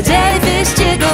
nadzieję wyście go